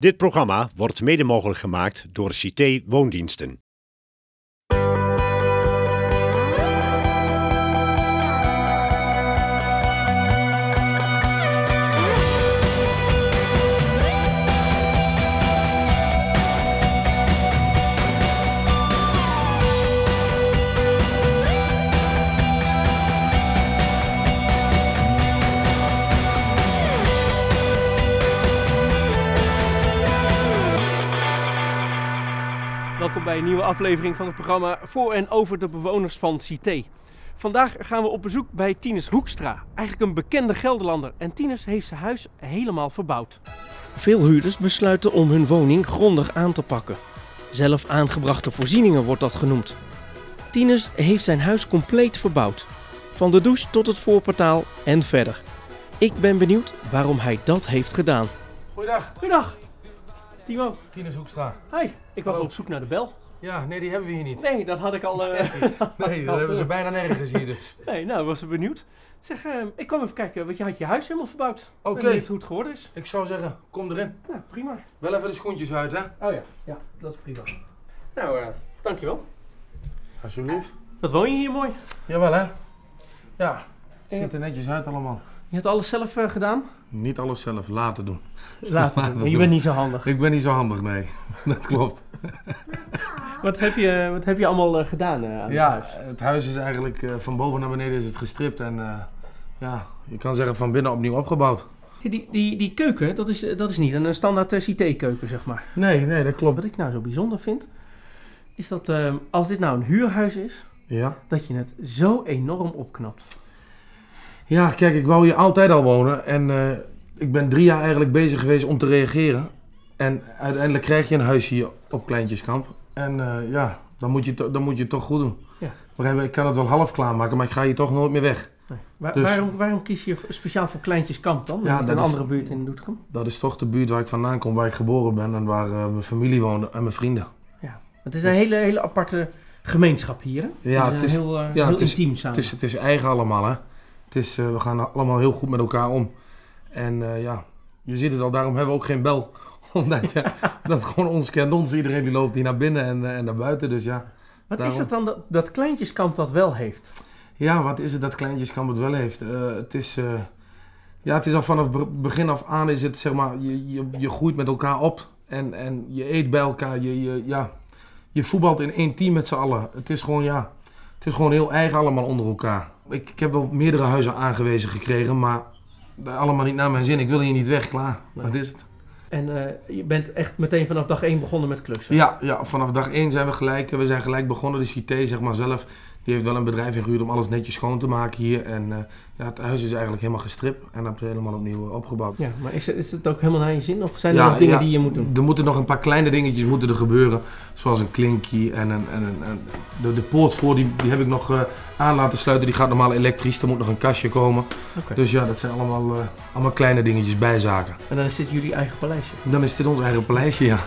Dit programma wordt mede mogelijk gemaakt door Cité Woondiensten. Welkom bij een nieuwe aflevering van het programma voor en over de bewoners van Cité. Vandaag gaan we op bezoek bij Tinus Hoekstra, eigenlijk een bekende Gelderlander. En Tinus heeft zijn huis helemaal verbouwd. Veel huurders besluiten om hun woning grondig aan te pakken. Zelf aangebrachte voorzieningen wordt dat genoemd. Tinus heeft zijn huis compleet verbouwd. Van de douche tot het voorportaal en verder. Ik ben benieuwd waarom hij dat heeft gedaan. Goeiedag, Goedendag, Timo. Tinus Hoekstra. Hi, ik was op zoek naar de bel. Ja, nee, die hebben we hier niet. Nee, dat had ik al. eh, Nee, dat hebben ze bijna nergens hier dus. Nee, nou, was ik benieuwd. Zeg, eh, ik kwam even kijken, want je had je huis helemaal verbouwd. Oké. Ik benieuwd hoe het geworden is. Ik zou zeggen, kom erin. Nou, prima. Wel even de schoentjes uit, hè? Oh ja, ja, dat is prima. Nou, eh, dankjewel. Alsjeblieft. Wat woon je hier mooi? Jawel, hè? Ja, ziet er netjes uit allemaal. Je hebt alles zelf eh, gedaan? Niet alles zelf laten doen. Laten doen. je bent niet zo handig. Ik ben niet zo handig, nee. Dat klopt. Wat heb je, wat heb je allemaal eh, gedaan eh, aan het Ja, huis? het huis is eigenlijk eh, van boven naar beneden is het gestript en eh, ja, je kan zeggen van binnen opnieuw opgebouwd. Die, die, die keuken, dat is, dat is niet een standaard cité-keuken, zeg maar. Nee, nee, dat klopt. Wat ik nou zo bijzonder vind, is dat eh, als dit nou een huurhuis is, Ja. dat je het zo enorm opknapt. Ja, kijk, ik wou hier altijd al wonen en eh, ik ben drie jaar eigenlijk bezig geweest om te reageren. En uiteindelijk krijg je een huis hier op Kleintjeskamp. En eh, ja, dan moet, je dan moet je het toch goed doen. Ja. Ik kan het wel half klaarmaken, maar ik ga hier toch nooit meer weg. Nee. Waar- Dus- waarom, waarom kies je speciaal voor Kleintjeskamp dan? Ja, Ja, dat een is- andere buurt in Doetinchem? Dat is toch de buurt waar ik vandaan kom, waar ik geboren ben en waar eh, mijn familie woonde en mijn vrienden. Het is een Dus- hele, hele aparte gemeenschap hier. Hè? Ja, het is- heel, ja, heel het is- intiem samen. Het is, het is eigen allemaal, hè. Het is, eh, we gaan allemaal heel goed met elkaar om. En eh, ja, je ziet het al, daarom hebben we ook geen bel. Omdat je, dat gewoon ons kent ons. Iedereen die loopt hier naar binnen en, eh, en naar buiten. Dus ja. Wat daarom- is het dan dat, dat Kleintjeskamp dat wel heeft? Ja, wat is het dat Kleintjeskamp het wel heeft? Het is... eh, ja, het is al vanaf be- begin af aan is het, zeg maar, je, je, je groeit met elkaar op. En, en je eet bij elkaar. Je, je, ja, je voetbalt in één team met z'n allen. Het is gewoon, ja... Het is gewoon heel eigen allemaal onder elkaar. Ik, ik heb wel meerdere huizen aangewezen gekregen, maar... Allemaal niet naar mijn zin. Ik wil hier niet weg, klaar. Nee. Wat is het? En eh, je bent echt meteen vanaf dag één begonnen met klussen. Ja, ja, vanaf dag één zijn we gelijk. We zijn gelijk begonnen. De Cité, zeg maar zelf, die heeft wel een bedrijf ingehuurd om alles netjes schoon te maken hier. En eh, ja, het huis is eigenlijk helemaal gestript en dat helemaal opnieuw eh, opgebouwd. Ja, maar is het, is het ook helemaal naar je zin? Of zijn er Ja, nog dingen ja. die je moet doen? Er moeten nog een paar kleine dingetjes moeten er gebeuren. Zoals een klinkie en, een, en, een, en de, de poort voor, die, die heb ik nog eh, aan laten sluiten. Die gaat normaal elektrisch. Er moet nog een kastje komen. Oké. Dus ja, dat zijn allemaal, allemaal kleine dingetjes, bijzaken. En dan is dit jullie eigen paleisje. Dan is dit ons eigen paleisje, ja.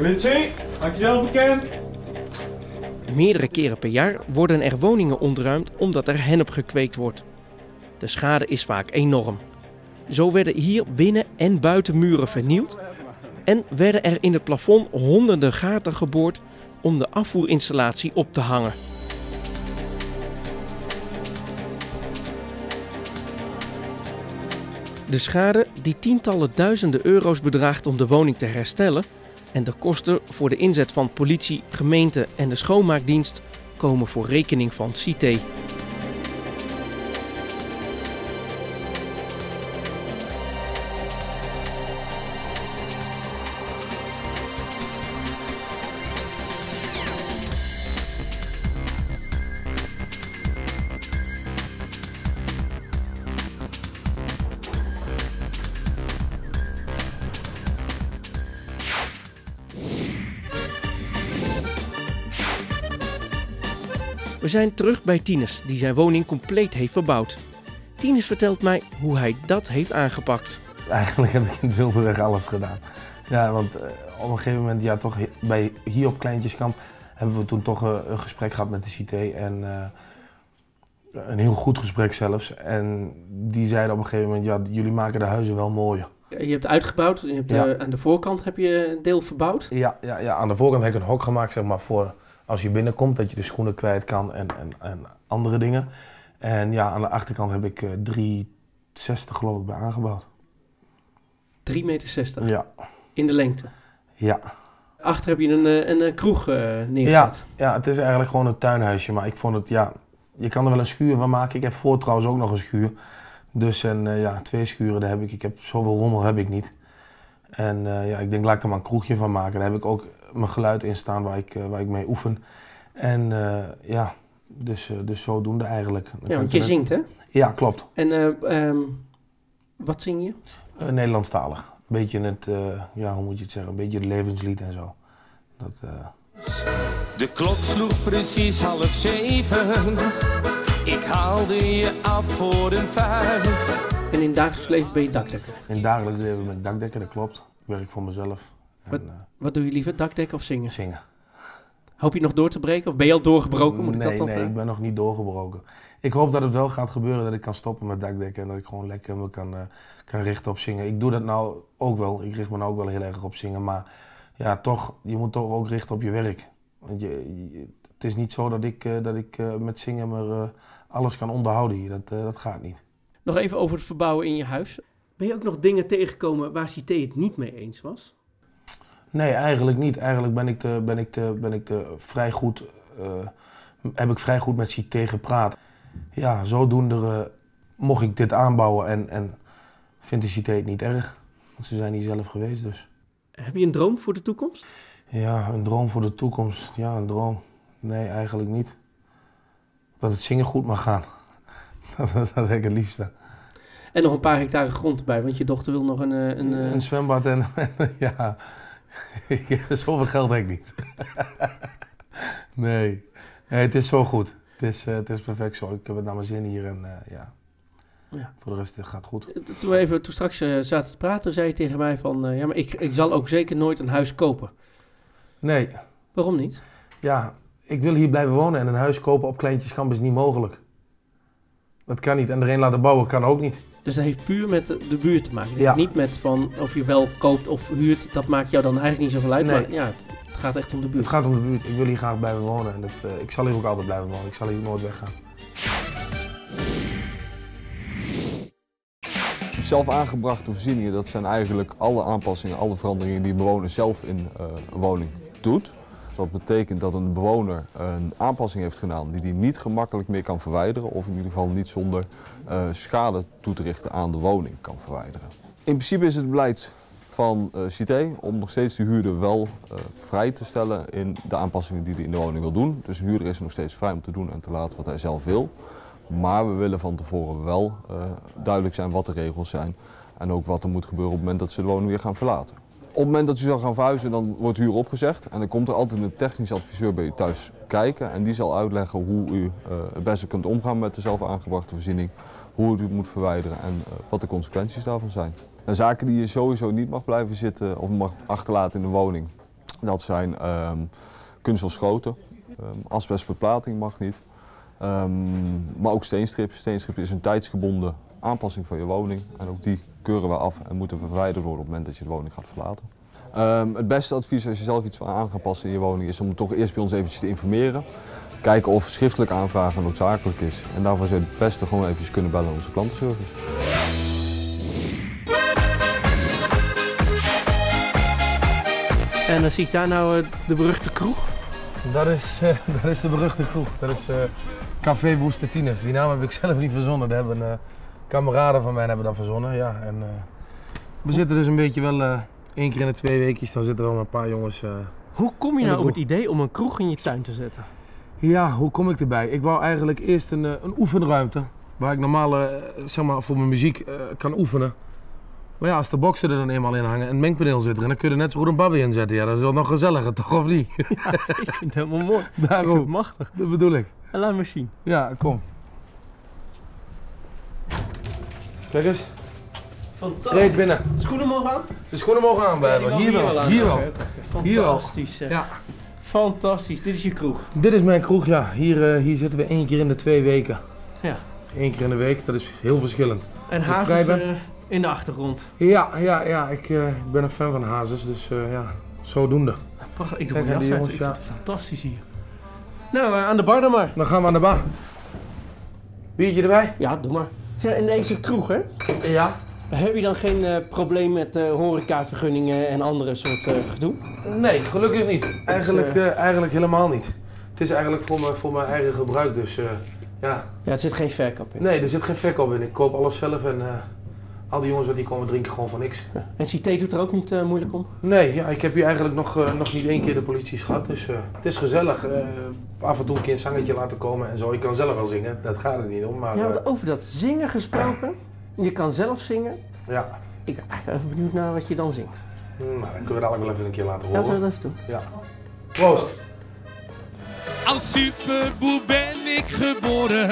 Politie, maak jezelf bekend. Meerdere keren per jaar worden er woningen ontruimd omdat er hennep gekweekt wordt. De schade is vaak enorm. Zo werden hier binnen en buiten muren vernield en werden er in het plafond honderden gaten geboord om de afvoerinstallatie op te hangen. De schade, die tientallen duizenden euro's bedraagt om de woning te herstellen, en de kosten voor de inzet van politie, gemeente en de schoonmaakdienst komen voor rekening van Cité. We zijn terug bij Tinus, die zijn woning compleet heeft verbouwd. Tinus vertelt mij hoe hij dat heeft aangepakt. Eigenlijk heb ik in het wilde weg alles gedaan. Ja, want eh, op een gegeven moment, ja, toch bij, hier op Kleintjeskamp hebben we toen toch eh, een gesprek gehad met de Cité. En eh, Een heel goed gesprek zelfs. En die zeiden op een gegeven moment, ja, jullie maken de huizen wel mooier. Je hebt uitgebouwd, je hebt, Ja. aan de voorkant heb je een deel verbouwd. Ja, ja, ja, aan de voorkant heb ik een hok gemaakt, zeg maar, voor als je binnenkomt, dat je de schoenen kwijt kan en, en, en andere dingen. En ja, aan de achterkant heb ik eh 360 geloof ik bij aangebouwd. 3,60 meter Ja, in de lengte. ja. Achter heb je een, eh, een, eh, kroeg eh, neergezet. Ja, het is eigenlijk gewoon een tuinhuisje, maar ik vond het, ja, je kan er wel een schuur van maken. Ik heb voor trouwens ook nog een schuur. Dus en eh, ja, twee schuren, daar heb ik. Ik heb zoveel rommel heb ik niet. En eh, ja, ik denk, laat ik er maar een kroegje van maken. Daar heb ik ook mijn geluid in staan waar ik, eh, waar ik mee oefen. En eh, ja, dus, eh, dus zodoende eigenlijk. Dan Ja, want je zingt hè? Ja, klopt. En eh, ehm, wat zing je? Nederlandstalig. Een beetje het, eh, ja, hoe moet je het zeggen, een beetje het levenslied en zo. Dat, eh, De klok sloeg precies half zeven. Ik haalde je af voor een vijf. En in het dagelijks leven ben je dakdekker. in het dagelijks leven ben ik dakdekker, dat klopt. Ik werk voor mezelf. Wat- eh, Wat doe je liever, dakdekken of zingen? zingen. Hoop je nog door te breken? Of ben je al doorgebroken? Moet ik nee, dat dan nee, vragen? ik ben nog niet doorgebroken. Ik hoop dat het wel gaat gebeuren dat ik kan stoppen met dakdekken en dat ik gewoon lekker me kan, eh, kan richten op zingen. Ik doe dat nou ook wel. Ik richt me nou ook wel heel erg op zingen, maar ja, toch, je moet toch ook richten op je werk. Want je, je- het is niet zo dat ik, eh, dat ik eh, met zingen maar eh, alles kan onderhouden hier. Dat, eh, dat gaat niet. Nog even over het verbouwen in je huis. Ben je ook nog dingen tegengekomen waar Cité het niet mee eens was? Nee, eigenlijk niet. Eigenlijk ben ik, de, ben ik, de, ben ik de vrij goed, eh, heb ik vrij goed met Cité gepraat. Ja, zodoende eh, mocht ik dit aanbouwen en, en vindt de Cité het niet erg. Want ze zijn hier zelf geweest dus. Heb je een droom voor de toekomst? Ja, een droom voor de toekomst. Ja, een droom. Nee, eigenlijk niet. Dat het zingen goed mag gaan. dat, dat heb ik het liefste. En nog een paar hectare grond erbij, want je dochter wil nog een... eh, een, eh, Een zwembad en ja, zoveel geld heb ik niet. nee. nee, het is zo goed. Het is, eh, het is perfect zo. Ik heb het naar mijn zin hier en eh, ja. Ja. voor de rest het gaat goed. Toen we even toen straks eh, zaten te praten, zei je tegen mij van... eh, ja, maar ik, ik zal ook zeker nooit een huis kopen. Nee, Waarom niet? ja, ik wil hier blijven wonen en een huis kopen op Kleintjeskamp is niet mogelijk. Dat kan niet en er een laten bouwen kan ook niet. Dus dat heeft puur met de, de buurt te maken. Ja. Niet met van of je wel koopt of huurt, dat maakt jou dan eigenlijk niet zoveel uit. Nee. Maar ja, het gaat echt om de buurt. Het gaat om de buurt. Ik wil hier graag blijven wonen en dat, eh, ik zal hier ook altijd blijven wonen. Ik zal hier nooit weggaan. Zelf aangebrachte voorzieningen, dat zijn eigenlijk alle aanpassingen, alle veranderingen die een bewoner zelf in eh, een woning doet. Dat betekent dat een bewoner een aanpassing heeft gedaan die hij niet gemakkelijk meer kan verwijderen of in ieder geval niet zonder eh, schade toe te richten aan de woning kan verwijderen. In principe is het beleid van eh Cité om nog steeds de huurder wel eh, vrij te stellen in de aanpassingen die hij in de woning wil doen. Dus een huurder is nog steeds vrij om te doen en te laten wat hij zelf wil. Maar we willen van tevoren wel duidelijk zijn wat de regels zijn. En ook wat er moet gebeuren op het moment dat ze de woning weer gaan verlaten. Op het moment dat u zal gaan verhuizen, dan wordt huur opgezegd. En dan komt er altijd een technisch adviseur bij u thuis kijken. En die zal uitleggen hoe u eh, het beste kunt omgaan met de zelf aangebrachte voorziening. Hoe u het moet verwijderen en eh, wat de consequenties daarvan zijn. En zaken die je sowieso niet mag blijven zitten of mag achterlaten in de woning. Dat zijn ehm kunststofschoten, ehm asbestbeplating mag niet. Ehm, maar ook steenstrip. Steenstrip is een tijdsgebonden aanpassing van je woning. En ook die keuren we af en moeten verwijderd worden op het moment dat je de woning gaat verlaten. Ehm, het beste advies als je zelf iets aan gaat passen in je woning is om toch eerst bij ons eventjes te informeren. Kijken of schriftelijk aanvragen noodzakelijk is. En daarvoor zou je het beste gewoon eventjes kunnen bellen onze klantenservice. En dan zie ik daar nou eh, de beruchte kroeg. Dat is, eh, dat is de beruchte kroeg. Dat is eh, Café Woestertines. Die naam heb ik zelf niet verzonnen. Dat hebben eh, kameraden van mij hebben dat verzonnen. Ja, en, eh, we zitten dus een beetje wel eh, één keer in de twee weekjes. Dan zitten we wel met een paar jongens. eh. Hoe kom je nou op het idee om een kroeg in je tuin te zetten? Ja, hoe kom ik erbij? Ik wou eigenlijk eerst een, een oefenruimte. Waar ik normaal zeg maar, voor mijn muziek kan oefenen. Maar ja, als de boksen er dan eenmaal in hangen en een mengpaneel zit erin, dan kun je er net zo goed een babby in zetten. Ja, dat is wel nog gezelliger, toch of niet? ik vind het helemaal mooi. Ik vind het Daarom, machtig. dat bedoel ik. En laat me zien. Ja, kom. Kijk eens, Fantastisch. treed binnen. Schoenen mogen aan? De schoenen mogen aan bij hebben. Hier wel, hier wel. Hier wel. Fantastisch. zeg. Ja. Fantastisch. Dit is je kroeg. Dit is mijn kroeg, ja. Hier, eh, hier zitten we één keer in de twee weken. Ja. Eén keer in de week, dat is heel verschillend. En Hazes eh, in de achtergrond. Ja, ja, ja, ik eh, ben een fan van hazes, dus ja, zodoende. Prachtig, ik doe Kijk, mijn jas uit. jongens, Ik ja. vind het fantastisch hier. Nou, aan de bar dan maar. Dan gaan we aan de baan. Biertje erbij? Ja, doe maar. Ja, in deze kroeg, hè? Ja. Heb je dan geen eh, probleem met eh horecavergunningen en andere soort eh, gedoe? Nee, gelukkig niet. Eigenlijk, Dus, eigenlijk helemaal niet. Het is eigenlijk voor, mijn voor mijn eigen gebruik, dus eh, ja. Ja, er zit geen verkoop in. Nee, er zit geen verkoop in. Ik koop alles zelf en eh, al die jongens wat die komen drinken gewoon voor niks. En Cité doet er ook niet eh, moeilijk om? Nee, ja, ik heb hier eigenlijk nog, eh, nog niet één keer de politie gehad, dus eh, het is gezellig. Eh, af en toe een keer een zangetje laten komen en zo. Ik kan zelf wel zingen, dat gaat er niet om, maar Ja, want over dat zingen gesproken. Je kan zelf zingen. ja. Ik ben eigenlijk even benieuwd naar wat je dan zingt. Hm, nou, dan kunnen we dadelijk wel even een keer laten Ja, zullen horen. we dat even doen? Ja. Proost! Als superboer ben ik geboren.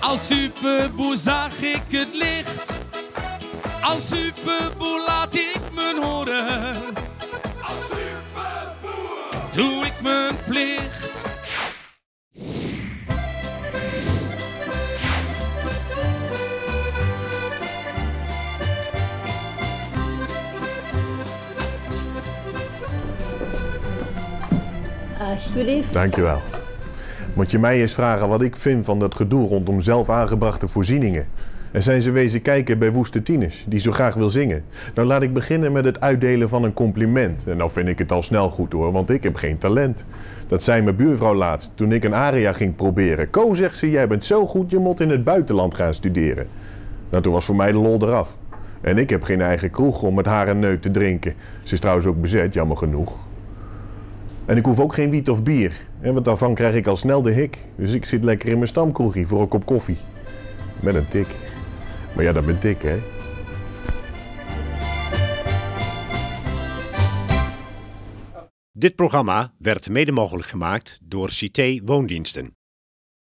Als superboer zag ik het licht. Als superboer laat ik me horen. Als superboer doe ik mijn plicht. Alsjeblieft. Dankjewel. Moet je mij eens vragen wat ik vind van dat gedoe rondom zelf aangebrachte voorzieningen? En zijn ze wezen kijken bij Woeste Tieners, die zo graag wil zingen? Nou laat ik beginnen met het uitdelen van een compliment. En nou vind ik het al snel goed hoor, want ik heb geen talent. Dat zei mijn buurvrouw laatst toen ik een aria ging proberen. Ko, zegt ze, jij bent zo goed, je moet in het buitenland gaan studeren. Nou, toen was voor mij de lol eraf. En ik heb geen eigen kroeg om met haar een neut te drinken. Ze is trouwens ook bezet, jammer genoeg. En ik hoef ook geen wiet of bier, hè, want daarvan krijg ik al snel de hik. Dus ik zit lekker in mijn stamkroegie voor een kop koffie. Met een tik. Maar ja, dat ben ik, hè. Dit programma werd mede mogelijk gemaakt door Cité Woondiensten.